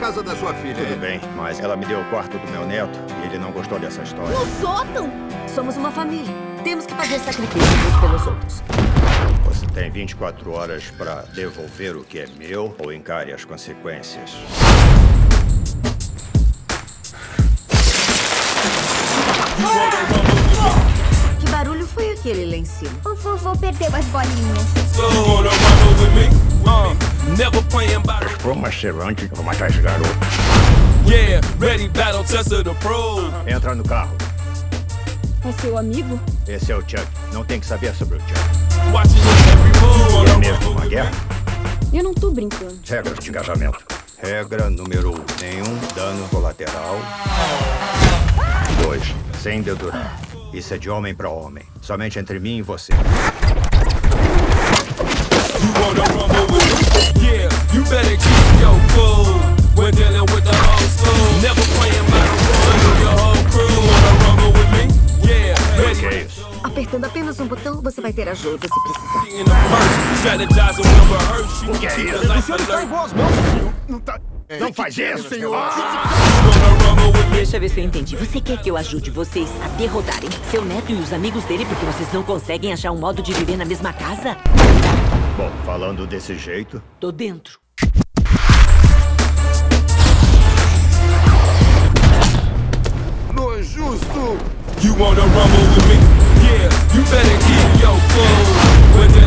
casa da sua filha. Tudo bem, mas ela me deu o quarto do meu neto e ele não gostou dessa história. No sótão! Somos uma família. Temos que fazer sacrifícios pelos outros. Você tem 24 horas para devolver o que é meu ou encare as consequências. Que barulho foi aquele lá em cima? O vovô perdeu as bolinhas. Never macerante, vou matar esse garoto. yeah, ready battle tested the pro. Entra no carro. É seu amigo? Esse é o Chuck. Não tem que saber sobre o Chuck. Watching your every move. E é mesmo uma guerra? Eu não tô brincando. Regras de engajamento. Regra número 1. Um, nenhum dano colateral. 2. Sem dedurar. Isso é de homem pra homem. Somente entre mim e você. O isso? Apertando apenas um botão, você vai ter ajuda se precisar. You que é isso? the life alert. boas mãos, senhor. Não tá... Não faz isso, senhor! Deixa eu ver se eu entendi. Você quer que eu ajude vocês a derrotarem seu neto e os amigos dele porque vocês não conseguem achar um modo de viver na mesma casa? Bom, falando desse jeito, Tô dentro. Wanna rumble with me? Yeah, you better keep your cool.